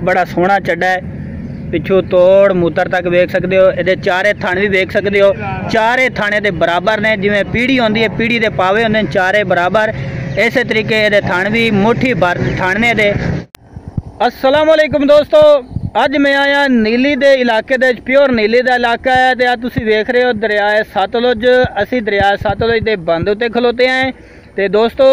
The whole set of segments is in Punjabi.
ਬੜਾ ਸੋਹਣਾ ਚੱਡਾ ਹੈ। ਪਿੱਛੋਂ ਤੋੜ ਮੂਤਰ ਤੱਕ ਵੇਖ ਸਕਦੇ ਹੋ, ਇਹਦੇ ਚਾਰੇ ਥਣ ਵੀ ਵੇਖ ਸਕਦੇ ਹੋ। ਚਾਰੇ ਥਾਣੇ ਦੇ ਬਰਾਬਰ ਨੇ, ਜਿਵੇਂ ਪੀੜੀ ਹੁੰਦੀ ਹੈ, ਪੀੜੀ ਦੇ ਪਾਵੇ ਹੁੰਦੇ ਨੇ ਚਾਰੇ ਬਰਾਬਰ। ਇਸੇ ਤਰੀਕੇ ਇਹਦੇ ਥਣ ਵੀ ਮੁੱਠੀ ਭਰ ਥਣ ਨੇ ਦੇ ਅਸਲਾਮ ਅਲੈਕੁਮ ਦੋਸਤੋ, ਅੱਜ ਮੈਂ ਆਇਆ ਨੀਲੀ ਦੇ ਇਲਾਕੇ ਦੇ ਵਿੱਚ, ਪਿਓਰ ਨੀਲੀ ਦਾ ਇਲਾਕਾ ਹੈ ਤੇ ਆ ਤੁਸੀਂ ਵੇਖ ਰਹੇ ਹੋ ਦਰਿਆ ਸਤਲੁਜ। ਅਸੀਂ ਦਰਿਆ ਸਤਲੁਜ ਦੇ ਬੰਦ ਉੱਤੇ ਖਲੋਤੇ ਆਂ ਤੇ ਦੋਸਤੋ,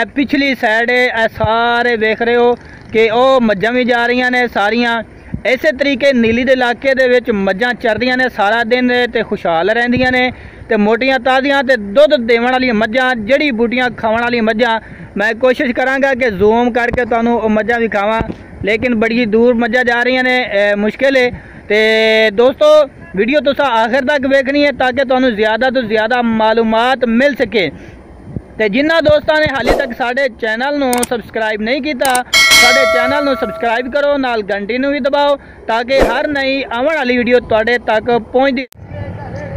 ਇਹ ਪਿਛਲੀ ਸਾਈਡ ਹੈ, ਇਹ ਸਾਰੇ ਵੇਖ ਰਹੇ ਹੋ। ਕਿ ਉਹ ਮੱਝਾਂ ਵੀ ਜਾ ਰਹੀਆਂ ਨੇ ਸਾਰੀਆਂ। ਇਸੇ ਤਰੀਕੇ ਨੀਲੀ ਦੇ ਇਲਾਕੇ ਦੇ ਵਿੱਚ ਮੱਝਾਂ ਚਰਦੀਆਂ ਨੇ ਸਾਰਾ ਦਿਨ ਤੇ ਖੁਸ਼ਹਾਲ ਰਹਿੰਦੀਆਂ ਨੇ ਤੇ ਮੋਟੀਆਂ ਤਾਜ਼ੀਆਂ ਤੇ ਦੁੱਧ ਦੇਵਣ ਵਾਲੀਆਂ ਮੱਝਾਂ, ਜੜੀ ਬੂਟੀਆਂ ਖਾਵਣ ਵਾਲੀਆਂ ਮੱਝਾਂ। ਮੈਂ ਕੋਸ਼ਿਸ਼ ਕਰਾਂਗਾ ਕਿ ਜ਼ੂਮ ਕਰਕੇ ਤੁਹਾਨੂੰ ਉਹ ਮੱਝਾਂ ਵਿਖਾਵਾਂ, ਲੇਕਿਨ ਬੜੀ ਦੂਰ ਮੱਝਾਂ ਜਾ ਰਹੀਆਂ ਨੇ ਮੁਸ਼ਕਿਲ ਹੈ ਤੇ ਦੋਸਤੋ ਵੀਡੀਓ ਤੁਸੀਂ ਆਖਿਰ ਤੱਕ ਵੇਖਣੀ ਹੈ ਤਾਂ ਕਿ ਤੁਹਾਨੂੰ ਜ਼ਿਆਦਾ ਤੋਂ ਜ਼ਿਆਦਾ ਮਾਲੂਮਾਤ ਮਿਲ ਸਕੇ। ਤੇ ਜਿਨ੍ਹਾਂ ਦੋਸਤਾਂ ਨੇ ਹਾਲੇ ਤੱਕ ਸਾਡੇ ਚੈਨਲ ਨੂੰ ਸਬਸਕ੍ਰਾਈਬ ਨਹੀਂ ਕੀਤਾ ਸਾਡੇ ਚੈਨਲ ਨੂੰ ਸਬਸਕ੍ਰਾਈਬ ਕਰੋ ਨਾਲ ਘੰਟੀ ਨੂੰ ਵੀ ਦਬਾਓ ਤਾਂ ਕਿ ਹਰ ਨਈ ਆਉਣ ਵਾਲੀ ਵੀਡੀਓ ਤੁਹਾਡੇ ਤੱਕ ਪਹੁੰਚਦੀ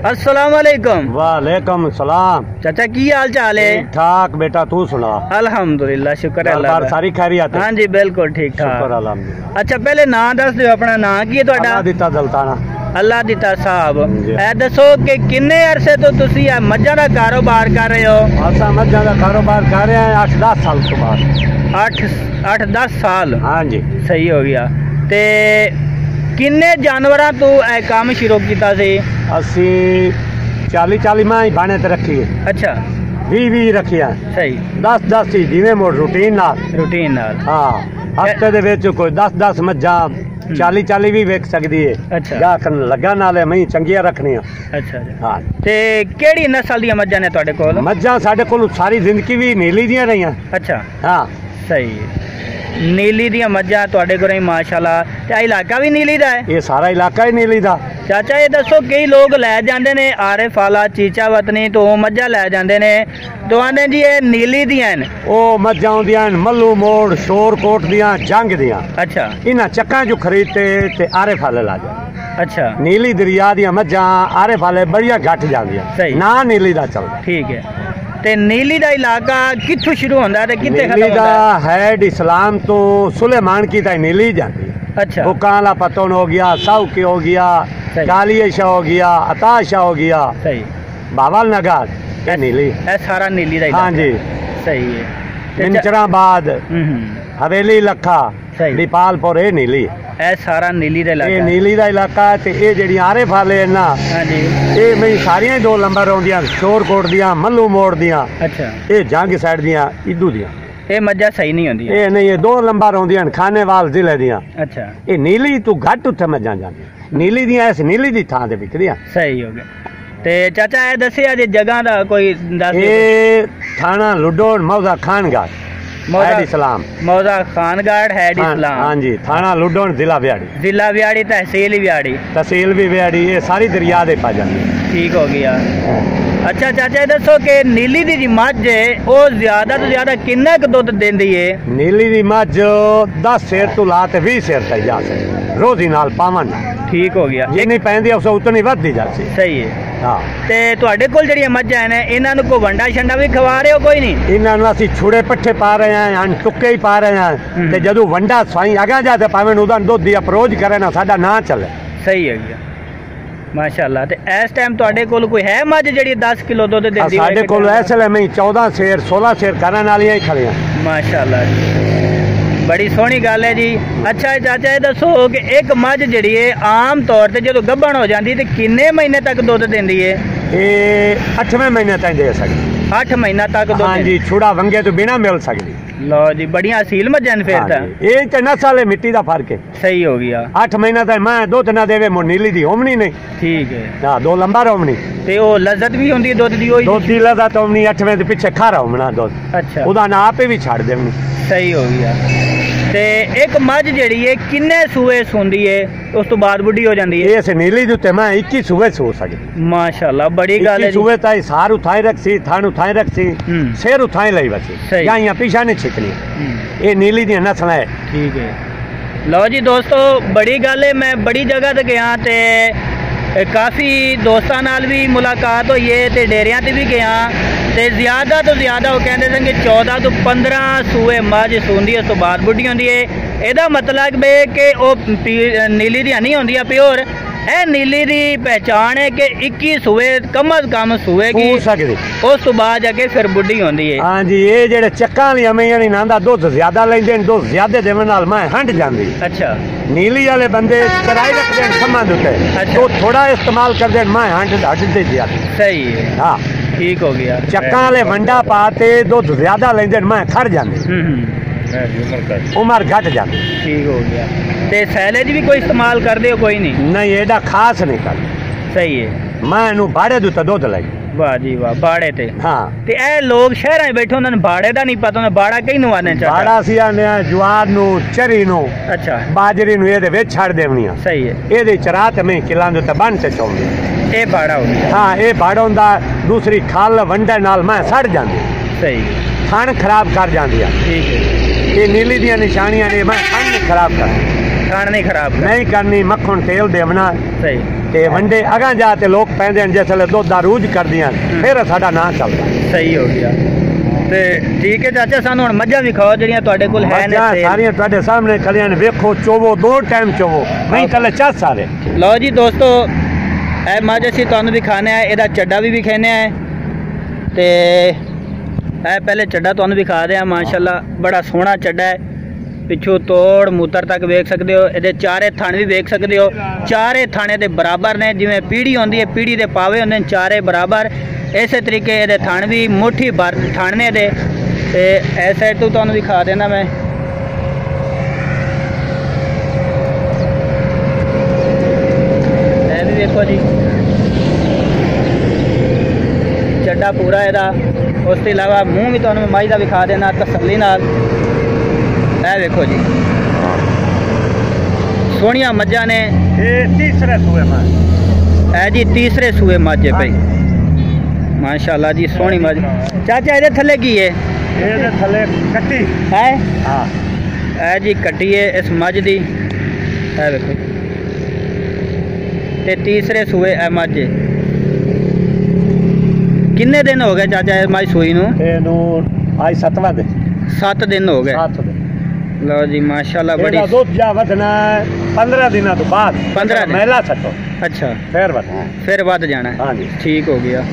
السلام علیکم وعلیکم السلام چچا کی حال چال ٹھاک بیٹا تو سنا الحمدللہ شکر اللہ دا ساری خیریت ہاں جی بالکل ٹھیک ٹھاک شکر الحمدللہ اچھا پہلے نام دس دیو اپنا نام کی ہے اللہ دیتا دلتانا ਅੱਲਾ ਦੀ ਤਰਸਾਬ ਇਹ ਦੱਸੋ ਕਿ ਕਿੰਨੇ ਅਰਸੇ ਤੋਂ ਤੁਸੀਂ ਇਹ ਮੱਝਾਂ ਦਾ ਕਾਰੋਬਾਰ ਕਰ ਰਹੇ ਹੋ? ਅਸਾਂ ਮੱਝਾਂ ਦਾ ਕਾਰੋਬਾਰ ਕਰ ਰਹੇ ਹਾਂ 8-10 ਸਾਲ ਤੋਂ ਬਾਅਦ। 8 8-10 ਸਾਲ? ਹਾਂਜੀ। ਸਹੀ ਹੋ ਗਿਆ। ਤੇ ਕਿੰਨੇ ਜਾਨਵਰਾਂ ਤੋਂ ਇਹ ਕੰਮ ਸ਼ੁਰੂ ਕੀਤਾ ਸੀ? ਅਸੀਂ 40-40 ਮਾਂ ਹੀ ਬਾਣੇ ਤੇ ਰੱਖੀ ਅੱਛਾ। 20-20 ਰੱਖਿਆ। ਸਹੀ। 10-10 ਜਿਵੇਂ ਮੋੜ ਰੂਟੀਨ ਨਾਲ। ਰੂਟੀਨ ਨਾਲ। ਹਾਂ। ਹਫ਼ਤੇ ਦੇ ਵਿੱਚ ਕੋਈ 10-10 ਮੱਝਾਂ 40 40 ਵੀ ਵੇਖ ਸਕਦੀ ਏ। ਅੱਛਾ। ਗਾਹ ਕਰਨ ਲੱਗਾ ਨਾਲੇ ਮੈਂ ਚੰਗੀਆਂ ਰੱਖਣੀਆਂ। ਅੱਛਾ ਜੀ। ਹਾਂ। ਤੇ ਕਿਹੜੀ ਨਸਲ ਦੀਆਂ ਮੱਝਾਂ ਨੇ ਤੁਹਾਡੇ ਕੋਲ? ਮੱਝਾਂ ਸਾਡੇ ਕੋਲ ਸਾਰੀ ਜ਼ਿੰਦਗੀ ਵੀ ਨੀਲੀ ਦੀਆਂ ਰਹੀਆਂ। ਅੱਛਾ। ਹਾਂ। ਸਹੀ ਨੀਲੀ ਦੀਆਂ ਮੱਝਾਂ ਤੁਹਾਡੇ ਕੋਲ ਹੀ ਮਾਸ਼ਾਅੱਲਾ। ਤੇ ਇਲਾਕਾ ਵੀ ਨੀਲੀ ਦਾ ਹੈ? ਇਹ ਸਾਰਾ ਇਲਾਕਾ ਹੀ ਨੀਲੀ ਦਾ। ਚਾਚਾ ਇਹ ਦੱਸੋ ਕਈ ਲੋਕ ਲੈ ਜਾਂਦੇ ਨੇ ਆਰਐਫ ਵਾਲਾ ਚੀਚਾ ਵਤਨੀ ਤੋਂ ਮੱਝਾਂ ਲੈ ਜਾਂਦੇ ਨੇ। ਦੋਵਾਂਦੇ ਜੀ ਇਹ ਨੀਲੀ ਦੀਆਂ ਨੇ ਉਹ ਮੱਝਾਂ ਆਉਂਦੀਆਂ ਨੇ ਮੱਲੂ ਮੋੜ ਸ਼ੋਰਕੋਟ ਦੀਆਂ ਜੰਗ ਦੀਆਂ। ਅੱਛਾ। ਇਹਨਾਂ ਚੱਕਾਂ ਜੋ ਖਰੀਦਤੇ ਤੇ ਆਰਐਫ ਵਾਲੇ ਲਾ ਜਾਂਦੇ। ਅੱਛਾ। ਨੀਲੀ ਦਰਿਆ ਦੀਆਂ ਮੱਝਾਂ ਆਰੇ ਫਾਲੇ ਬੜੀਆਂ ਘਟ ਜਾਂਦੀਆਂ। ਨਾ ਨੀਲੀ ਦਾ ਚੱਲਦਾ। ਠੀਕ ਹੈ। ਤੇ ਨੀਲੀ ਦਾ ਇਲਾਕਾ ਕਿੱਥੋਂ ਸ਼ੁਰੂ ਹੁੰਦਾ ਤੇ ਕਿੱਥੇ ਖਤਮ ਹੁੰਦਾ ਨੀਲੀ ਦਾ ਹੈਡ ਇਸਲਾਮ ਤੋਂ ਸੁਲੇਮਾਨ ਕੀ ਤਾਂ ਨੀਲੀ ਜਾਂਦੀ। ਹੈ ਅੱਛਾ। ਉਹ ਕਾਲਾ ਪਤਨ ਹੋ ਗਿਆ ਸਾਉ ਕੇ ਹੋ ਗਿਆ काली शाह हो गया अताशा हो गया ਸਹੀ बावल नगर ये नीली ਇਹ ਸਾਰਾ ਨੀਲੀ ਦਾ ਇਲਾਕਾ हाँ जी ਸਹੀ ਹੈ ਤੇ ਚਾ- मिंचराबाद ਹੂੰ ਹੂੰ ਹਵੇਲੀ ਲੱਖਾ ਸਹੀ। ਦੀਪਾਲਪੁਰ ਇਹ ਨੀਲੀ ਇਹ ਸਾਰਾ ਨੀਲੀ ਦਾ ਇਹ ਇਲਾਕਾ ਹੈ। ਨੀਲੀ ਦਾ ਇਲਾਕਾ ਹੈ ਤੇ ਇਹ ਜਿਹੜੀਆਂ ਆਰੇ ਫਾਲੇ ਨਾ ਹਾਂਜੀ ਇਹ ਮੈਂ ਸਾਰੀਆਂ ਹੀ ਦੋ ਲੰਬਰ ਆਉਂਦੀਆਂ ਸ਼ੋਰਕੋਟ ਦੀਆਂ ਮੱਲੂ ਮੋੜ ਦੀਆਂ ਅੱਛਾ ਇਹ ਜੰਗ ਸਾਈਡ ਦੀਆਂ ਇਦੂ ਦੀਆਂ ਇਹ ਮੱਝਾਂ ਸਹੀ ਨਹੀਂ ਹੁੰਦੀਆਂ ਇਹ ਨਹੀਂ ਇਹ ਦੋ ਲੰਬਰ ਆਉਂਦੀਆਂ ਹਨ ਖਾਨੇਵਾਲ ਜ਼ਿਲ੍ਹੇ ਦੀਆਂ ਅੱਛਾ ਇਹ ਨੀਲੀ ਤੂੰ ਘੱਟ ਉੱਥੇ ਮੱਝਾਂ ਜਾਂਦੀਆਂ ਨੀਲੀ ਦੀਆਂ ਇਸ ਨੀਲੀ ਦੀ ਥਾਂ ਤੇ ਵਿਕਦੀਆਂ। ਸਹੀ ਹੋ ਗਿਆ। ਤੇ ਚਾਚਾ ਇਹ ਦੱਸਿਆ ਜੇ ਜਗ੍ਹਾ ਦਾ ਕੋਈ ਦੱਸ ਇਹ ਥਾਣਾ ਲੁੱਡੋ ਮੌਜ਼ਾ ਖਾਨਗਾਹ ਮੌਜ਼ਾ- ਹੈਡ ਇਸਲਾਮ ਮੌਜ਼ਾ ਖਾਨਗਾੜ ਹੈਡ ਇਸਲਾਮ ਹਾਂਜੀ ਥਾਣਾ ਲੁੱਡੋ ਜ਼ਿਲ੍ਹਾ ਵਿਆੜੀ। ਜ਼ਿਲ੍ਹਾ ਵਿਆੜੀ ਤਹਿਸੀਲ ਵਿਆੜੀ। ਤਹਿਸੀਲ ਵੀ ਵਿਆੜੀ ਇਹ ਸਾਰੀ ਦਰਿਆ ਦੇ ਪਾ ਜਾਂਦੀ। ਠੀਕ ਹੋ ਗਿਆ। ਅੱਛਾ ਚਾਚਾ ਇਹ ਦੱਸੋ ਕਿ ਨੀਲੀ ਦੀ ਜੀ ਮੱਝ ਉਹ ਜ਼ਿਆਦਾ ਤੋਂ ਜ਼ਿਆਦਾ ਕਿੰਨਾ ਕੁ ਦੁੱਧ ਦਿੰਦੀ ਹੈ ਨੀਲੀ ਦੀ ਮੱਝ 10 ਸੇਰ ਤੋਂ ਲਾ ਤੇ 20 ਸੇਰ ਤੱਕ ਜਾ ਸਕਦੀ ਰੋਜ਼ੀ ਨਾਲ ਪਾਵਨ ਠੀਕ ਹੋ ਗਿਆ। ਜਿੰਨੀ ਪੈਂਦੀ ਉਸ ਉਤਨੀ ਵੱਧਦੀ ਜਾਂਦੀ। ਸਹੀ ਹੈ। ਹਾਂ। ਤੇ ਤੁਹਾਡੇ ਕੋਲ ਜਿਹੜੀਆਂ ਮੱਝਾਂ ਨੇ ਇਹਨਾਂ ਨੂੰ ਕੋਈ ਵੰਡਾ ਛੰਡਾ ਵੀ ਖਵਾ ਰਹੇ ਹੋ ਕੋਈ ਨਹੀਂ? ਇਹਨਾਂ ਨੂੰ ਅਸੀਂ ਛੁੜੇ ਪੱਠੇ ਪਾ ਰਹੇ ਹਾਂ ਟੁੱਕੇ ਹੀ ਪਾ ਰਹੇ ਹਾਂ। ਤੇ ਜਦੋਂ ਵੰਡਾ ਸਵਾਈ ਅਗਾ ਜਾ ਤੇ ਭਾਵੇਂ ਉਹਦਾ ਦੁੱਧ ਦੀ ਅਪਰੋਚ ਕਰੇ ਨਾ ਸਾਡਾ ਨਾਂ ਚੱਲੇ। ਸਹੀ ਹੈ ਗਿਆ ਮਾਸ਼ਾਅੱਲਾ ਤੇ ਇਸ ਟਾਈਮ ਤੁਹਾਡੇ ਕੋਲ ਕੋਈ ਹੈ ਮੱਝ ਜਿਹੜੀ 10 ਕਿਲੋ ਦੁੱਧ ਦਿੰਦੀ ਸਾਡੇ ਕਿ ਕੋਲ? ਇਸ ਵੇਲੇ ਮੈਂ 14 ਸੇਰ 16 ਸੇਰ ਕਰਨ ਵਾਲੀਆਂ ਹੀ ਖੜੀਆਂ ਮਾਸ਼ਾਅੱਲਾ ਜੀ। ਬੜੀ ਸੋਹਣੀ ਗੱਲ ਹੈ ਜੀ। ਅੱਛਾ ਚਾਚਾ ਇਹ ਦੱਸੋ ਕਿ ਇੱਕ ਮੱਝ ਜਿਹੜੀ ਹੈ ਆਮ ਤੌਰ ਤੇ ਜਦੋਂ ਗੱਭਣ ਹੋ ਜਾਂਦੀ ਤੇ ਕਿੰਨੇ ਮਹੀਨੇ ਤੱਕ ਦੁੱਧ ਦਿੰਦੀ ਹੈ ਇਹ 8ਵੇਂ ਮਹੀਨੇ ਤਾਈਂ ਦੇ ਸਕਦੀ। 8 ਮਹੀਨਾ ਤੱਕ ਦੁੱਧ ਹਾਂਜੀ ਛੁੜਾ ਵੰਗੇ ਤੋਂ ਬਿਨਾ ਮਿਲ ਸਕਦੀ। ਲਓ ਜੀ ਬੜੀਆਂ ਅਸੀਲ ਮੱਝਾਂ ਨੇ ਫਿਰ ਤਾਂ। ਇਹ ਤੇ ਨਸਲ ਹੈ ਮਿੱਟੀ ਦਾ ਫ਼ਰਕ ਹੈ ਸਹੀ ਹੋ ਗਿਆ। 8 ਮਹੀਨਾ ਤਾਂ ਮੈਂ ਦੁੱਧ ਨਾ ਦੇਵੇ ਮੋ ਨੀਲੀ ਦੀ ਹੋਮਣੀ ਨਹੀਂ। ਠੀਕ ਹੈ ਹਾਂ ਦੋ ਲੰਬਾ ਹੋਮਣੀ ਤੇ ਉਹ ਲਜ਼ਤ ਵੀ ਹੁੰਦੀ ਦੁੱਧ ਦੀ ਉਹੀ? ਦੁੱਧ ਦੀ ਲਦਾ ਤਾਂ ਹੋਮਣੀ 8ਵੇਂ ਦੇ ਪਿੱਛੇ ਖਾਰਾ ਹੋਮਣਾ ਦੁੱਧ। ਅੱਛਾ। ਉਹਦਾ ਨਾ ਆਪੇ ਵੀ ਛੱਡ ਦੇਵਣੀ ਸਹੀ ਹੋ ਗਿਆ। ਤੇ ਇੱਕ ਮੱਝ ਜਿਹੜੀ ਹੈ ਕਿੰਨੇ ਸੂਏ ਸੁੰਦੀ ਹੈ ਉਸ ਤੋਂ ਬਾਅਦ ਬੁੱਢੀ ਹੋ ਜਾਂਦੀ ਹੈ ਇਸ ਨੀਲੀ ਦੇ ਉੱਤੇ ਮੈਂ 21 ਸੂਏ ਸੋ ਸਕਦੀ। ਮਾਸ਼ਾਅੱਲਾ ਬੜੀ ਗੱਲ ਹੈ 21 ਜੀ। ਸੂਏ ਤਾਈ ਸਾਰ ਉਠਾਈ ਰੱਖੀ ਥਾਣ ਉਠਾਈ ਰੱਖੀ ਹੂੰ। ਸਿਰ ਉਠਾਈ ਲਈ ਬਸੀ। ਜਾਂ ਜਾਂ ਪਿਛਾ ਨਹੀਂ ਛਿਕਣੀ ਇਹ ਨੀਲੀ ਦੀਆਂ ਨਸਲਾਂ ਹੈ ਠੀਕ ਹੈ ਲਓ ਜੀ ਦੋਸਤੋ ਬੜੀ ਗੱਲ ਹੈ ਮੈਂ ਬੜੀ ਜਗ੍ਹਾ ਤੇ ਗਿਆ ਤੇ ਕਾਫੀ ਦੋਸਤਾਂ ਨਾਲ ਵੀ ਮੁਲਾਕਾਤ ਹੋਈ ਹੈ ਤੇ ਡੇਰਿਆਂ ਤੇ ਵੀ ਗਿਆ। ਤੇ ਜ਼ਿਆਦਾ ਤੋਂ ਜ਼ਿਆਦਾ ਉਹ ਕਹਿੰਦੇ ਸਨ ਕਿ 14 ਤੋਂ 15 ਸੂਏ ਮੱਝ ਸੂੰਦੀ ਹੈ ਉਸ ਤੋਂ ਬਾਅਦ ਬੁੱਢੀ ਹੁੰਦੀ ਹੈ। ਇਹਦਾ ਮਤਲਬ ਹੈ ਕਿ ਉਹ ਨੀਲੀ ਦੀਆਂ ਨਹੀਂ ਹੁੰਦੀਆਂ ਪਿਓਰ। ਇਹ ਨੀਲੀ ਦੀ ਪਹਿਚਾਣ ਹੈ ਕਿ 21 ਸੂਏ ਕਮ ਅਜ਼ ਕਮ ਸੂਏਗੀ ਪੂਰ ਸਕਦੀ। ਉਸ ਤੋਂ ਬਾਅਦ ਜਾ ਕੇ ਫਿਰ ਬੁੱਢੀ ਹੁੰਦੀ ਹੈ। ਹਾਂਜੀ ਇਹ ਜਿਹੜੇ ਚੱਕਾਂ ਵਾਲੀਆਂ ਮਈਆਂ ਨਹੀਂ ਨਾਂਦਾ ਦੁੱਧ ਜ਼ਿਆਦਾ ਲੈਂਦੇ ਨੇ ਦੁੱਧ ਜ਼ਿਆਦਾ ਦੇਵਣ ਨਾਲ ਮੈਂ ਹੰਡ ਜਾਂਦੀ। ਅੱਛਾ। ਨੀਲੀ ਵਾਲੇ ਬੰਦੇ ਕਿਰਾਏ ਰੱਖਦੇ ਨੇ ਸਮਾਂ ਦੇ ਅੱਛਾ। ਉਹ ਥੋੜਾ ਇਸਤੇਮਾਲ ਕਰਦੇ ਨੇ ਮੈਂ ਹੰਡ ਹੱਟਦੇ ਜ਼ਿਆਦਾ। ਸਹੀ ਹੈ। ਹਾਂ। ਠੀਕ ਹੋ ਗਿਆ। ਚੱਕਾਂ ਵਾਲੇ ਵੰਡਾ ਪਾ ਤੇ ਦੁੱਧ ਜ਼ਿਆਦਾ ਲੈਂਦੇ ਨੇ ਮੈਂ ਖੜ ਜਾਂਦੀ। ਹੂੰ ਹੂੰ। ਉਮਰ ਘਟ। ਜਾਂਦੀ। ਠੀਕ ਹੋ ਗਿਆ। ਤੇ ਸੈਲੇਜ ਵੀ ਕੋਈ ਇਸਤੇਮਾਲ ਕਰਦੇ ਹੋ ਕੋਈ ਨਹੀਂ? ਨਹੀਂ ਇਹਦਾ ਖਾਸ ਨਹੀਂ ਕਰ ਸਹੀ ਹੈ। ਮੈਂ ਇਹਨੂੰ ਬਾੜੇ ਦੇ ਉੱਤੇ ਦੁੱਧ ਲਈ। ਵਾਹ ਜੀ ਵਾਹ ਬਾੜੇ ਤੇ। ਹਾਂ। ਤੇ ਇਹ ਲੋਕ ਸ਼ਹਿਰਾਂ 'ਚ ਬੈਠੇ ਉਹਨਾਂ ਨੂੰ ਬਾੜੇ ਦਾ ਨਹੀਂ ਪਤਾ ਉਹਨਾਂ ਬਾੜਾ ਕਈ ਨੂੰ ਆਨੇ ਚਾਹਤਾ ਬਾੜਾ ਸੀ ਆਨੇ ਆ ਜਵਾਰ ਨੂੰ ਚਰੀ ਨੂੰ ਅੱਛਾ। ਬਾਜਰੀ ਨੂੰ ਇਹਦੇ ਵਿੱਚ ਛੱਡ ਦੇਵਣੀਆਂ। ਸਹੀ ਹੈ। ਇਹਦੇ ਚਰਾ ਤੇ ਮੈਂ ਕਿਲਾਂ ਦੇ ਉੱਤੇ ਬੰਨ ਤੇ ਚੌਂਦੀ ਇਹ ਬਾੜਾ ਹੋ ਗਿਆ। ਹਾਂ ਇਹ ਬਾੜ ਹੁੰਦਾ ਦੂਸਰੀ ਖਲ ਵੰਡੇ ਨਾਲ ਮੈਂ ਸੜ ਜਾਂਦੀ। ਸਹੀ ਖਾਣ ਖਰਾਬ ਕਰ ਜਾਂਦੀ ਆ ਠੀਕ ਹੈ। ਇਹ ਨੀਲੀ ਦੀਆਂ ਨਿਸ਼ਾਨੀਆਂ ਨੇ ਮੈਂ ਨਹੀਂ ਖਰਾਬ ਕਰ ਖਾਣ ਨਹੀਂ ਖਰਾਬ ਨਹੀਂ ਕਰਨੀ ਮੱਖਣ ਤੇਲ ਦੇਵਣਾ। ਸਹੀ। ਤੇ ਵੰਡੇ ਅਗਾਂ ਜਾ ਤੇ ਲੋਕ ਪੈਂਦੇ ਨੇ ਜਿਸ ਵੇਲੇ ਦੁੱਧ ਦਾ ਰੂਜ ਕਰਦੀਆਂ ਫਿਰ ਸਾਡਾ ਨਾਂ ਚੱਲਦਾ। ਸਹੀ ਹੋ ਗਿਆ। ਤੇ ਠੀਕ ਹੈ ਚਾਚਾ ਸਾਨੂੰ ਹੁਣ ਮੱਝਾਂ ਵੀ ਖਾਓ ਜਿਹੜੀਆਂ ਤੁਹਾਡੇ ਕੋਲ ਹੈ ਨੇ। ਸਾਰੀਆਂ ਤੁਹਾਡੇ ਸਾਹਮਣੇ ਖੜੀਆਂ ਨੇ ਵੇਖੋ ਚੋਵੋ ਦੋ ਟਾਈਮ ਚੋਵੋ ਨਹੀਂ ਥੱਲੇ ਚੱਲ ਸਾਰੇ। ਲਓ ਜੀ ਦੋਸਤੋ ਇਹ ਮੱਝ ਅਸੀਂ ਤੁਹਾਨੂੰ ਦਿਖਾਣੇ ਆ ਇਹਦਾ ਚੱਡਾ ਵੀ ਵਿਖਾਣੇ ਆ। ਤੇ ਇਹ ਪਹਿਲੇ ਚੱਡਾ ਤੁਹਾਨੂੰ ਦਿਖਾ ਰਿਹਾ ਮਾਸ਼ਾਅੱਲਾ ਬੜਾ ਸੋਹਣਾ ਚੱਡਾ ਹੈ। ਪਿੱਛੋਂ ਤੋੜ ਮੂਤਰ ਤੱਕ ਵੇਖ ਸਕਦੇ ਹੋ, ਇਹਦੇ ਚਾਰੇ ਥਣ ਵੀ ਵੇਖ ਸਕਦੇ ਹੋ। ਚਾਰੇ ਥਾਣੇ ਦੇ ਬਰਾਬਰ ਨੇ, ਜਿਵੇਂ ਪੀੜੀ ਹੁੰਦੀ ਹੈ, ਪੀੜੀ ਦੇ ਪਾਵੇ ਹੁੰਦੇ ਨੇ ਚਾਰੇ ਬਰਾਬਰ। ਇਸੇ ਤਰੀਕੇ ਇਹਦੇ ਥਣ ਵੀ ਮੁੱਠੀ ਭਰ ਥਣ ਨੇ ਦੇ ਤੇ ਇਸ ਸਾਈਡ ਤੋਂ ਤੁਹਾਨੂੰ ਦਿਖਾ ਦੇਣਾ ਮੈਂ। ਇਹ ਵੀ ਵੇਖੋ ਜੀ। ਚੱਡਾ ਪੂਰਾ ਇਹਦਾ। ਉਸ ਤੋਂ ਇਲਾਵਾ ਮੂੰਹ ਵੀ ਤੁਹਾਨੂੰ ਮੈਂ ਮਾਈ ਦਾ ਵਿਖਾ ਦੇਣਾ ਤਸੱਲੀ ਨਾਲ। ਇਹ ਵੇਖੋ ਜੀ। ਸੋਹਣੀਆਂ ਮੱਝਾਂ ਨੇ। ਇਹ ਤੀਸਰੇ ਸੂਏ ਮੈਂ ਇਹ ਜੀ ਤੀਸਰੇ ਸੂਏ ਮਾਝੇ ਭਾਈ। ਮਾਸ਼ਾਅੱਲਾ ਜੀ ਸੋਹਣੀ ਮੱਝ। ਚਾਚਾ ਇਹਦੇ ਥੱਲੇ ਕੀ ਹੈ? ਇਹਦੇ ਥੱਲੇ ਕੱਟੀ। ਹੈ? ਹਾਂ। ਇਹ ਜੀ ਕੱਟੀ ਹੈ ਇਸ ਮੱਝ ਦੀ। ਇਹ ਵੇਖੋ। ਤੇ ਤੀਸਰੇ ਸੂਏ ਇਹ ਮੱਝ। ਕਿੰਨੇ ਦਿਨ ਹੋ ਗਏ ਚਾਚਾ ਇਹ ਮੱਝ ਸੂਈ ਨੂੰ? ਇਹਨੂੰ ਅੱਜ ਸੱਤਵਾਂ ਦੇ 7 ਦਿਨ ਹੋ ਗਏ। ਲਓ ਜੀ ਮਾਸ਼ਾਅੱਲਾ ਬੜੀ ਇਹਦਾ ਦੁੱਧ ਜਾ ਵਧਣਾ 15 ਦਿਨਾਂ ਤੋਂ ਬਾਅਦ। 15 ਦਿਨ। ਮਹਿਲਾ ਛੱਟੋ ਅੱਛਾ। ਫੇਰ ਵਧਣਾ ਫਿਰ ਵੱਧ ਜਾਣਾ। ਹੈ। ਹਾਂਜੀ। ਠੀਕ ਹੋ ਗਿਆ।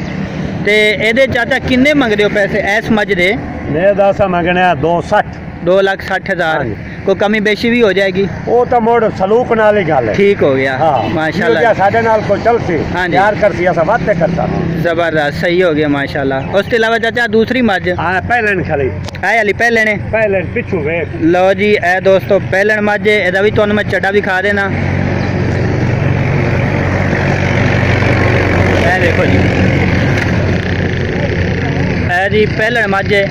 ਤੇ ਇਹਦੇ ਚਾਚਾ ਕਿੰਨੇ ਮੰਗਦੇ ਹੋ ਪੈਸੇ ਇਸ ਮੱਝ ਦੇ? ਮੈਂ ਦਾਸਾ ਮੰਗਣਿਆ 260 2 ਲੱਖ 60 ਹਜ਼ਾਰ। ਹਾਂਜੀ। ਕੋਈ ਕਮੀ ਬੇਸ਼ੀ ਵੀ ਹੋ ਜਾਏਗੀ ਉਹ ਤਾਂ ਮੋੜ ਸਲੂਕ ਨਾਲ ਹੀ ਗੱਲ ਹੈ ਠੀਕ ਹੋ ਗਿਆ ਹਾਂ ਮਾਸ਼ਾਅੱਲਾ ਜੇ ਸਾਡੇ ਨਾਲ ਕੋਈ ਚਲਸੀ ਹਾਂਜੀ। ਪਿਆਰ ਕਰਦੀ ਅਸਾਂ ਵਾਤੇ ਕਰਤਾ ਜ਼ਬਰਦਸਤ ਸਹੀ ਹੋ ਗਿਆ ਮਾਸ਼ਾਅੱਲਾ ਉਸ ਤੋਂ ਇਲਾਵਾ ਚਾਚਾ ਦੂਸਰੀ ਮੱਝ ਹਾਂ ਪਹਿਲੇ ਨੇ ਖਲੀ ਆਏ ਅਲੀ ਪਹਿਲੇ ਨੇ ਪਹਿਲੇ ਨੇ ਪਿੱਛੂ ਵੇਖ ਲਓ ਜੀ ਇਹ ਦੋਸਤੋ ਪਹਿਲਣ ਮੱਝ ਹੈ, ਇਹਦਾ ਵੀ ਤੁਹਾਨੂੰ ਮੈਂ ਚੱਡਾ ਵੀ ਖਾ ਦੇਣਾ ਇਹ ਦੇਖੋ ਜੀ ਇਹ ਜੀ ਪਹਿਲਣ ਮੱਝ ਹੈ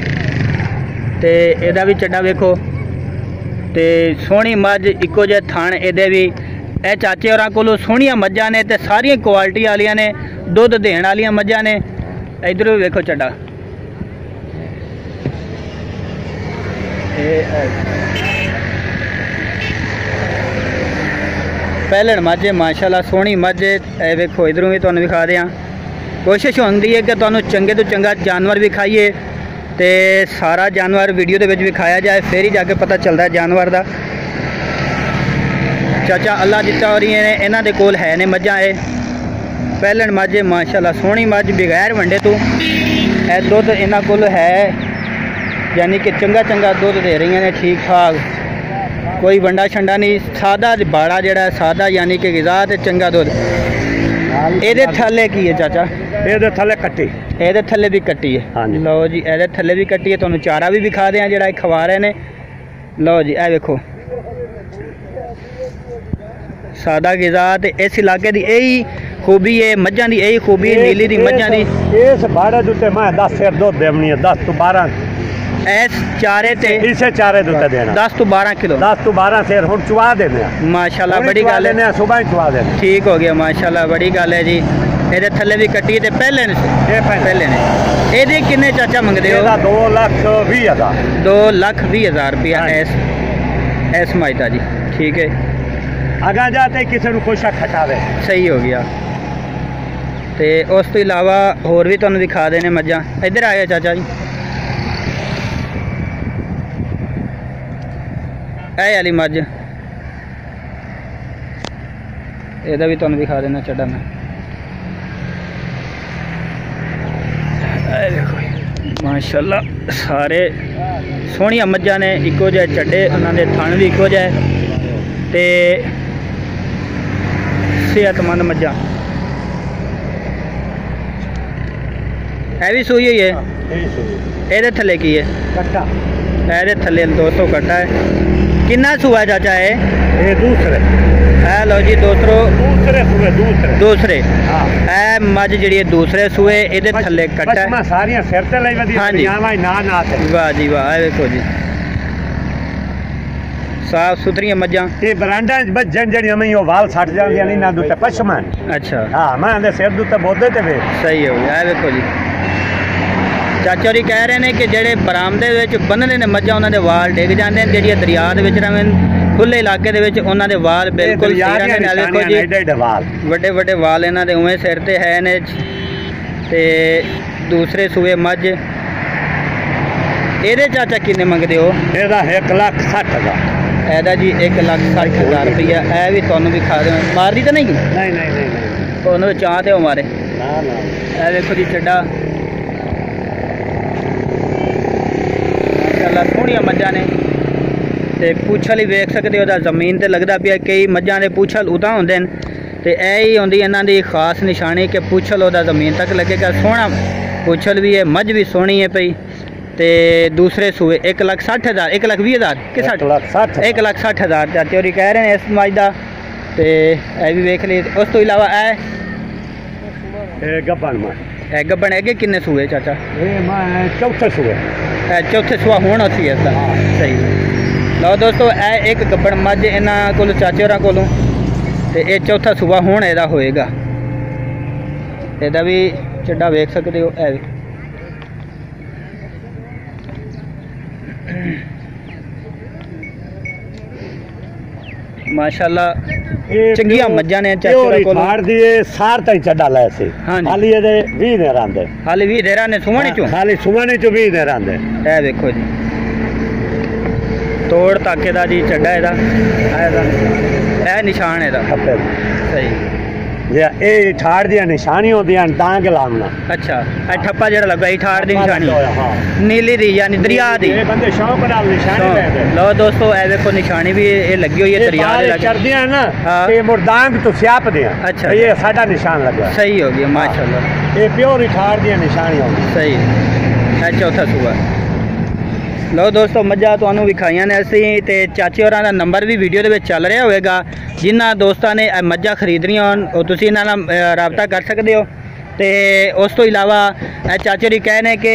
ਤੇ ਇਹਦਾ ਵੀ ਚੱਡਾ ਵੇਖੋ ਤੇ ਸੋਹਣੀ ਮੱਝ ਇੱਕੋ ਜਿਹੇ ਥਣ ਇਹਦੇ ਵੀ। ਇਹ ਚਾਚੇ ਹੋਰਾਂ ਕੋਲੋਂ ਸੋਹਣੀਆਂ ਮੱਝਾਂ ਨੇ ਤੇ ਸਾਰੀਆਂ ਕੁਆਲਿਟੀ ਵਾਲੀਆਂ ਨੇ ਦੁੱਧ ਦੇਣ ਵਾਲੀਆਂ ਮੱਝਾਂ ਨੇ। ਇਧਰੋਂ ਵੇਖੋ ਚੱਡਾ। ਪਹਿਲਣ ਮੱਝ ਹੈ, ਮਾਸ਼ਾਅੱਲਾ ਸੋਹਣੀ ਮੱਝ ਇਹ ਵੇਖੋ ਇਧਰੋਂ ਵੀ ਤੁਹਾਨੂੰ ਵਿਖਾ ਦਿਆਂ। ਕੋਸ਼ਿਸ਼ ਹੁੰਦੀ ਹੈ ਕਿ ਤੁਹਾਨੂੰ ਚੰਗੇ ਤੋਂ ਚੰਗਾ ਜਾਨਵਰ ਵਿਖਾਈਏ। ਤੇ ਸਾਰਾ ਜਾਨਵਰ ਵੀਡੀਓ ਦੇ ਵਿੱਚ ਵਿਖਾਇਆ ਜਾਏ ਫਿਰ ਹੀ ਜਾ ਕੇ ਪਤਾ ਚੱਲਦਾ ਜਾਨਵਰ ਦਾ। ਚਾਚਾ ਅੱਲਾ ਦਿੱਤਾ ਹੋ ਰਹੀਆਂ ਨੇ ਇਹਨਾਂ ਦੇ ਕੋਲ ਹੈ ਨੇ ਮੱਝਾਂ ਇਹ। ਪਹਿਲਣ ਮੱਝ ਹੈ, ਮਾਸ਼ਾਅੱਲਾ ਸੋਹਣੀ ਮੱਝ ਬਗੈਰ ਵੰਡੇ ਤੋਂ। ਇਹ ਦੁੱਧ ਇਹਨਾਂ ਕੋਲ ਹੈ ਯਾਨੀ ਕਿ ਚੰਗਾ ਚੰਗਾ ਦੁੱਧ ਦੇ ਰਹੀਆਂ ਨੇ ਠੀਕ ਠਾਕ। ਕੋਈ ਵੰਡਾ ਛੰਡਾ ਨਹੀਂ ਸਾਦਾ ਬਾੜਾ ਜਿਹੜਾ ਸਾਦਾ ਯਾਨੀ ਕਿ ਗਿਜ਼ਾ ਤੇ ਚੰਗਾ ਦੁੱਧ। ਇਹਦੇ ਥੱਲੇ ਕੀ ਹੈ ਚਾਚਾ? ਇਹਦੇ ਥੱਲੇ ਕੱਟੀ। ਇਹਦੇ ਥੱਲੇ ਵੀ ਕੱਟੀ ਹੈ। ਹਾਂਜੀ। ਲਓ ਜੀ ਇਹਦੇ ਥੱਲੇ ਵੀ ਕੱਟੀ ਹੈ। ਤੁਹਾਨੂੰ ਚਾਰਾ ਵੀ ਵਿਖਾ ਦਿਆਂ ਜਿਹੜਾ ਇਹ ਖਵਾ ਰਹੇ ਨੇ। ਲਓ ਜੀ ਇਹ ਵੇਖੋ। ਸਾਦਾ ਗਿਜ਼ਾ ਤੇ ਇਸ ਇਲਾਕੇ ਦੀ ਇਹੀ ਖੂਬੀ ਹੈ ਮੱਝਾਂ ਦੀ ਇਹੀ ਖੂਬੀ ਹੈ ਨੀਲੀ ਦੀ ਮੱਝਾਂ ਦੀ। ਇਸ ਬਾੜੇ ਦੇ ਉੱਤੇ ਮੈਂ 10 ਸਿਰ ਦੁੱਧ ਦੇਵਣੀ ਹੈ 10 ਤੋਂ 12 ਇਸ ਚਾਰੇ ਤੇ ਇਸੇ ਚਾਰੇ ਦੇ ਉੱਤੇ ਦੇਣਾ। 10 ਤੋਂ 12 ਕਿਲੋ। 10 ਤੋਂ 12 ਸਿਰ ਹੁਣ ਚੁਆ ਦੇਣੇ ਮਾਸ਼ਾਅੱਲਾ ਬੜੀ ਗੱਲ ਹੈ। ਨੇ ਸਵੇਰ ਹੀ ਚੁਆ ਦੇਣੇ ਠੀਕ ਹੋ ਗਿਆ ਮਾਸ਼ਾਅੱਲਾ ਬੜੀ ਗੱਲ ਹੈ ਜੀ। ਇਹਦੇ ਥੱਲੇ ਵੀ ਕੱਟੀ ਤੇ ਪਹਿਲੇ ਨੇ? ਇਹ ਪਹਿਲੇ। ਨੇ। ਇਹਦੇ ਕਿੰਨੇ ਚਾਚਾ ਮੰਗਦੇ ਇਹਦਾ ਹੋ 2 ਲੱਖ 20 ਹਜ਼ਾਰ। 2 ਲੱਖ 20 ਹਜ਼ਾਰ ਰੁਪਇਆ ਹਾਂਜੀ। ਐਸ ਐਸ ਮਾਇਤਾ ਜੀ। ਠੀਕ ਹੈ। ਅਗਾਂ ਜਾਤੇ ਕਿਸੇ ਨੂੰ ਖੁਸ਼ਾ ਖਟਾਵੇ ਸਹੀ ਹੋ ਗਿਆ। ਤੇ ਉਸ ਤੋਂ ਇਲਾਵਾ ਹੋਰ ਵੀ ਤੁਹਾਨੂੰ ਦਿਖਾ ਦੇਣੇ ਮੱਝਾਂ। ਇੱਧਰ ਆ ਗਿਆ ਚਾਚਾ ਜੀ। ਇਹ ਵਾਲੀ ਮੱਝ। ਇਹਦਾ ਵੀ ਤੁਹਾਨੂੰ ਦਿਖਾ ਦੇਣਾ ਚੱਡਾ ਮੈਂ। ਇਹ ਦੇਖੋ ਮਾਸ਼ਾਅੱਲਾ ਸਾਰੇ ਸੋਹਣੀਆਂ ਮੱਝਾਂ ਨੇ ਇੱਕੋ ਜਿਹੇ ਚੱਡੇ ਉਹਨਾਂ ਦੇ ਥਣ ਵੀ ਇੱਕੋ ਜਿਹੇ। ਤੇ ਸਿਹਤਮੰਦ ਮੱਝਾਂ। ਇਹ ਵੀ ਸੂਈ ਹੋਈ ਹੈ ਇਹਦੇ ਥੱਲੇ ਕੀ ਹੈ ਕੱਟਾ। ਇਹਦੇ ਥੱਲੇ 200 ਕੱਟਾ ਹੈ ਕਿੰਨਾ ਸੂਆ ਚਾਚਾ ਇਹ? ਇਹ ਦੂਸਰੇ। ਇਹ ਲਓ ਜੀ ਦੋਸਤੋ। ਦੂਸਰੇ ਸੂਏ ਦੂਸਰੇ। ਦੂਸਰੇ। ਹਾਂ। ਇਹ ਮੱਝ ਜਿਹੜੀ ਹੈ ਦੂਸਰੇ ਸੂਏ ਇਹਦੇ ਥੱਲੇ ਕੱਟਾ। ਹੈ ਪਸ਼ਮਾਂ ਸਾਰੀਆਂ ਸਿਰ ਤੇ ਲਈ ਵਧੀਆ ਹਾਂਜੀ। ਆਵਾਂ ਨਾ ਨਾ ਤੇ। ਵਾਹ ਜੀ ਵਾਹ ਇਹ ਵੇਖੋ ਜੀ। ਸਾਫ਼ ਸੁਥਰੀਆਂ ਮੱਝਾਂ। ਇਹ ਬਰਾਂਡਾਂ 'ਚ ਵੱਜਣ ਜਿਹੜੀਆਂ ਮੈਂ ਉਹ ਵਾਲ ਛੱਡ ਜਾਂਦੀਆਂ ਨੇ ਨਾ ਦੁੱਤੇ ਪਸ਼ਮਾਂ। ਅੱਛਾ। ਹਾਂ ਮੈਂ ਦੇ ਸਿਰ ਦੁੱਤੇ ਬੋਦੇ ਤੇ ਵੇ ਸਹੀ ਹੋ ਗਿਆ ਇਹ ਵੇਖੋ ਜੀ। ਚਾਚਾ ਜੀ ਕਹਿ ਰਹੇ ਨੇ ਕਿ ਜਿਹੜੇ ਬਰਾਮਦੇ ਵਿੱਚ ਬੰਨਦੇ ਨੇ ਮੱਝਾਂ ਉਹਨਾਂ ਦੇ ਵਾਲ ਡਿੱਗ ਜਾਂਦੇ ਨੇ ਜਿਹੜੀਆਂ ਦਰਿਆ ਦੇ ਵਿੱਚ ਰਵੇਂ ਖੁੱਲੇ ਇਲਾਕੇ ਦੇ ਵਿੱਚ ਉਹਨਾਂ ਦੇ ਵਾਲ ਬਿਲਕੁਲ ਵੇਖੋ ਜੀ ਵੱਡੇ ਵੱਡੇ ਵਾਲ ਇਹਨਾਂ ਦੇ ਉਵੇਂ ਸਿਰ ਤੇ ਹੈ ਨੇ। ਤੇ ਦੂਸਰੇ ਸੂਏ ਮੱਝ। ਇਹਦੇ ਚਾਚਾ ਕਿੰਨੇ ਮੰਗਦੇ ਹੋ? ਇਹਦਾ 1 ਲੱਖ 60 ਹਜ਼ਾਰ। ਇਹਦਾ ਜੀ 1 ਲੱਖ 60 ਹਜ਼ਾਰ ਰੁਪਈਆ। ਇਹ ਵੀ ਤੁਹਾਨੂੰ ਵੀ ਖਾ ਦੇਵਾਂ ਮਾਰਦੀ ਤਾਂ ਨਹੀਂ? ਨਹੀਂ ਨਹੀਂ ਨਹੀਂ ਉਹਨੂੰ ਚਾਹ ਤੇ ਉਹ ਮਾਰੇ। ਨਾ ਨਾ। ਇਹ ਵੇਖੋ ਜੀ ਚੱਡਾ ਸੋਹਣੀਆਂ ਮੱਝਾਂ ਨੇ। ਤੇ ਪੁੱਛਲ ਹੀ ਵੇਖ ਸਕਦੇ ਹੋ ਉਹਦਾ ਜ਼ਮੀਨ ਤੇ ਲੱਗਦਾ ਪਿਆ ਕਈ ਮੱਝਾਂ ਦੇ ਪੁੱਛਲ ਉਦਾਂ ਹੁੰਦੇ ਨੇ। ਤੇ ਇਹ ਹੀ ਹੁੰਦੀ ਇਹਨਾਂ ਦੀ ਖਾਸ ਨਿਸ਼ਾਨੀ ਕਿ ਪੁੱਛਲ ਉਹਦਾ ਜ਼ਮੀਨ ਤੱਕ ਲੱਗੇਗਾ। ਸੋਹਣਾ ਪੁੱਛਲ ਵੀ ਹੈ ਮੱਝ ਵੀ ਸੋਹਣੀ ਹੈ ਪਈ ਤੇ ਦੂਸਰੇ ਸੂਏ 1 ਲੱਖ 60 ਹਜ਼ਾਰ 1 ਲੱਖ 20 ਹਜ਼ਾਰ ਕਿ 1 60 ਲੱਖ 60 1 ਲੱਖ 60 ਹਜ਼ਾਰ ਚਾਚੇ ਹੋਰੀ ਕਹਿ ਰਹੇ ਨੇ ਇਸ ਮੱਝ ਦਾ। ਤੇ ਇਹ ਵੀ ਵੇਖ ਲਈ। ਉਸ ਤੋਂ ਇਲਾਵਾ ਇਹ ਇਹ ਗੱਬਨ ਮੈਂ ਇਹ ਗੱਬਣ ਹੈਗੇ ਕਿੰਨੇ ਸੂਏ ਚਾਚਾ? ਇਹ ਮੈਂ ਚੌਥੇ ਸੂਏ। ਚੌਥੇ ਸੁਆ ਹੋਣਾ ਸੀ ਇਸ ਦਾ ਸਹੀ। ਲਓ ਦੋਸਤੋ ਇਹ ਇੱਕ ਗੱਬਣ ਮੱਝ ਇਹਨਾਂ ਕੋਲ ਚਾਚੇ ਹੋਰਾਂ ਕੋਲੋਂ। ਤੇ ਇਹ ਚੌਥਾ ਸੁਆ ਹੁਣ ਇਹਦਾ ਹੋਏਗਾ। ਇਹਦਾ ਵੀ ਚੱਡਾ ਵੇਖ ਸਕਦੇ ਹੋ ਇਹ ਵੀ। ਮਾਸ਼ਾਅੱਲਾ ਚੰਗੀਆਂ ਮੱਝਾਂ ਨੇ ਚਾਚੇ ਕੋਲ। ਰਿਕਾਰਡ ਦੀ ਇਹ ਸਾਰ ਤਾਈ ਚੱਡਾ ਲੈ ਸੀ। ਹਾਂਜੀ। ਖਾਲੀ ਇਹਦੇ 20 ਦੇ ਰਾਂਦੇ। ਹਾਲੇ ਵੀ ਦੇਰਾ ਨੇ ਸੁਵਣੇ ਚੋਂ? ਖਾਲੀ ਸੁਮਣੇ ਚ 20 ਦੇ ਰਾਂਦੇ। ਇਹ ਵੇਖੋ ਜੀ। ਤੋੜ ਤਾਕੇ ਦਾ ਜੀ ਚੱਡਾ ਇਹਦਾ। ਇਹ ਇਹਦਾ। ਇਹ ਨਿਸ਼ਾਨ ਇਹਦਾ। ਸਹੀ। ਇਹ ਠਾੜ ਦੀਆਂ ਨਿਸ਼ਾਨੀਆਂ ਹੁੰਦੀਆਂ ਤਾਂ ਕਿ ਲਾਉਣਾ। ਅੱਛਾ ਇਹ ਠੱਪਾ ਜਿਹੜਾ ਲੱਗਾ ਇਹ ਠਾੜ ਦੀ ਨਿਸ਼ਾਨੀ? ਹਾਂ। ਨੀਲੀ ਦੀ ਯਾਨੀ ਦਰਿਆ ਦੀ? ਇਹ ਬੰਦੇ ਸ਼ੌਕ ਨਾਲ ਨਿਸ਼ਾਨੀ ਲੈਂਦੇ। ਲਓ ਦੋਸਤੋ ਇਹ ਵੇਖੋ ਨਿਸ਼ਾਨੀ ਵੀ ਇਹ ਲੱਗੀ ਹੋਈ ਹੈ ਦਰਿਆ ਦੇ ਲਾਗੇ। ਚੜਦੀਆਂ ਨਾ ਹਾਂ। ਤੇ ਮੁਰਦਾਂਗ ਤੋਂ ਸਿਆਪਦੇ ਆ ਅੱਛਾ। ਇਹ ਸਾਡਾ ਨਿਸ਼ਾਨ ਲੱਗਾ। ਸਹੀ ਹੋ ਗਿਆ ਮਾਸ਼ਾਅੱਲਾ। ਇਹ ਪਿਓਰ ਹੀ ਠਾੜ ਦੀਆਂ ਨਿਸ਼ਾਨੀਆਂ ਸਹੀ। ਇਹ ਚੌਥਾ ਸੂਆ। ਲਓ ਦੋਸਤੋ ਮੱਝਾਂ ਤੁਹਾਨੂੰ ਵਿਖਾਈਆਂ ਨੇ ਅਸੀਂ ਤੇ ਚਾਚੇ ਹੋਰਾਂ ਦਾ ਨੰਬਰ ਵੀ ਵੀਡੀਓ ਦੇ ਵਿੱਚ ਚੱਲ ਰਿਹਾ ਹੋਵੇਗਾ। ਜਿਨ੍ਹਾਂ ਦੋਸਤਾਂ ਨੇ ਮੱਝਾਂ ਖਰੀਦਣੀਆਂ ਹੋਣ ਉਹ ਤੁਸੀਂ ਇਹਨਾਂ ਨਾਲ ਰਾਬਤਾ ਕਰ ਸਕਦੇ ਹੋ। ਤੇ ਉਸ ਤੋਂ ਇਲਾਵਾ ਇਹ ਚਾਚੇ ਜੀ ਕਹੇ ਨੇ ਕਿ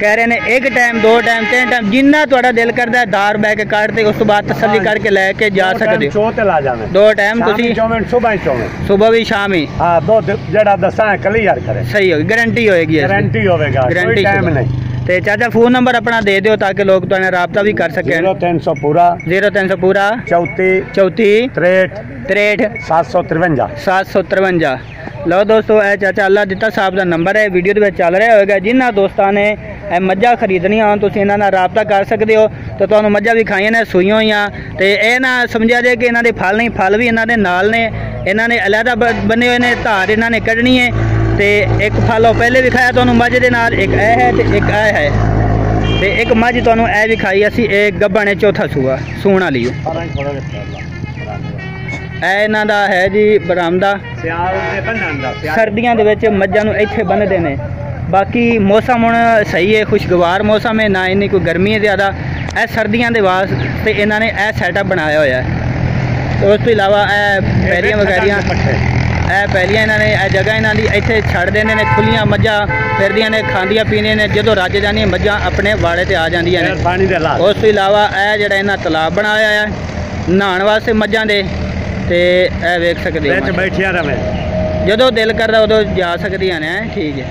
ਕਹਿ ਰਹੇ ਨੇ ਇੱਕ ਟਾਈਮ ਦੋ ਟਾਈਮ ਤਿੰਨ ਟਾਈਮ ਜਿੰਨਾ ਤੁਹਾਡਾ ਦਿਲ ਕਰਦਾ ਦਾਰ ਬੈ ਕੇ ਕੱਢ ਤੇ ਉਸ ਤੋਂ ਬਾਅਦ ਤਸੱਲੀ ਕਰਕੇ ਲੈ ਕੇ ਜਾ ਸਕਦੇ ਹੋ। ਤੇ ਲਾ ਜਾਵੇਂ ਦੋ ਟਾਈਮ ਤੁਸੀਂ ਚੋਵੇਂ ਸੁਬਾਹ ਹੀ ਚੋਵੇਂ। ਸਵੇਰ ਵੀ ਸ਼ਾਮ। ਹੀ ਹਾਂ ਦੋ ਜਿਹੜਾ ਦੱਸਾਂ ਕਲੀਅਰ ਕਰੇ। ਸਹੀ ਹੋਗੀ ਗਾਰੰਟੀ ਹੋਏਗੀ। ਗਾਰੰਟੀ ਹੋਵੇਗਾ ਕੋਈ ਟਾਈਮ ਨਹੀਂ। ਤੇ ਚਾਚਾ ਫੋਨ ਨੰਬਰ ਆਪਣਾ ਦੇ ਦਿਓ ਤਾਂ ਕਿ ਲੋਕ ਤੁਹਾਡੇ ਨਾਲ ਰਾਬਤਾ ਵੀ ਕਰ ਸਕਣ। 0300 ਪੂਰਾ। 0300 ਪੂਰਾ। 34 34 63 63 753 753 ਲਓ ਦੋਸਤੋ ਇਹ ਚਾਚਾ ਅੱਲਾ ਦਿੱਤਾ ਸਾਹਿਬ ਦਾ ਨੰਬਰ ਹੈ। ਵੀਡੀਓ ਦੇ ਵਿੱਚ ਚੱਲ ਰਿਹਾ ਹੋਵੇਗਾ ਜਿਨ੍ਹਾਂ ਦੋਸਤਾਂ ਨੇ ਇਹ ਮੱਝਾਂ ਖਰੀਦਣੀਆਂ ਹੋਣ ਤੁਸੀਂ ਇਹਨਾਂ ਨਾਲ ਰਾਬਤਾ ਕਰ ਸਕਦੇ ਹੋ। ਤੇ ਤੁਹਾਨੂੰ ਮੱਝਾਂ ਵੀ ਖਾਈਆਂ ਨੇ ਸੂਈਆਂ ਹੋਈਆਂ। ਤੇ ਇਹ ਨਾ ਸਮਝਿਆ ਜੇ ਕਿ ਇਹਨਾਂ ਦੇ ਫਲ ਨਹੀਂ ਫਲ ਵੀ ਇਹਨਾਂ ਦੇ ਨਾਲ ਨੇ। ਇਹਨਾਂ ਨੇ ਅਲੱਗਾ ਬੰਨੇ ਹੋਏ ਨੇ ਧਾਰ ਇਹਨਾਂ ਨੇ ਕੱਢਣੀ ਹੈ। ਤੇ ਇੱਕ ਫਲ ਉਹ ਪਹਿਲੇ ਵਿਖਾਇਆ ਤੁਹਾਨੂੰ ਮੱਝ ਦੇ ਨਾਲ ਇੱਕ ਇਹ ਹੈ ਤੇ ਇੱਕ ਇਹ ਹੈ। ਤੇ ਇੱਕ ਮੱਝ ਤੁਹਾਨੂੰ ਇਹ ਵਿਖਾਈ ਅਸੀਂ ਇਹ ਗੱਭਾ ਨੇ ਚੌਥਾ ਸੂਆ ਸੂਣ ਵਾਲੀ। ਇਹ ਇਹਨਾਂ ਦਾ ਹੈ ਜੀ ਬਰਾਮਦਾ। ਸਿਆਲ ਦੇ ਬੰਨਣ ਦਾ ਸਰਦੀਆਂ ਦੇ ਵਿੱਚ ਮੱਝਾਂ ਨੂੰ ਇੱਥੇ ਬੰਨ੍ਹਦੇ ਨੇ। ਬਾਕੀ ਮੌਸਮ ਹੁਣ ਸਹੀ ਹੈ ਖੁਸ਼ਗਵਾਰ ਮੌਸਮ ਹੈ ਨਾ ਇੰਨੀ ਕੋਈ ਗਰਮੀ ਹੈ ਜ਼ਿਆਦਾ। ਇਹ ਸਰਦੀਆਂ ਦੇ ਵਾਸਤੇ ਇਹਨਾਂ ਨੇ ਇਹ ਸੈਟਅਪ ਬਣਾਇਆ ਹੋਇਆ ਹੈ। ਉਸ ਤੋਂ ਇਲਾਵਾ ਇਹ ਪੈਰੀਆਂ ਵਗੈਰੀਆਂ ਇਹ ਪਹਿਲੀਆਂ ਇਹਨਾਂ ਨੇ ਇਹ ਜਗ੍ਹਾ ਇਹਨਾਂ ਦੀ ਇੱਥੇ ਛੱਡ ਦਿੰਦੇ ਨੇ ਖੁੱਲੀਆਂ ਮੱਝਾਂ ਫਿਰਦੀਆਂ ਨੇ ਖਾਂਦੀਆਂ ਪੀਂਦੀਆਂ ਨੇ ਜਦੋਂ ਰੱਜ ਜਾਂਦੀਆਂ ਮੱਝਾਂ ਆਪਣੇ ਵਾੜੇ ਤੇ ਆ ਜਾਂਦੀਆਂ ਨੇ। ਪਾਣੀ ਦੇ ਲਾ ਉਸ ਤੋਂ ਇਲਾਵਾ ਇਹ ਜਿਹੜਾ ਇਹਨਾਂ ਤਲਾਬ ਬਣਾਇਆ ਹੈ ਨਹਾਉਣ ਵਾਸਤੇ ਮੱਝਾਂ ਦੇ ਤੇ ਇਹ ਵੇਖ ਸਕਦੇ ਹੋ ਵਿੱਚ ਬੈਠਿਆ ਰਵੇ। ਜਦੋਂ ਦਿਲ ਕਰਦਾ ਉਦੋਂ ਜਾ ਸਕਦੀਆਂ ਨੇ ਠੀਕ ਹੈ।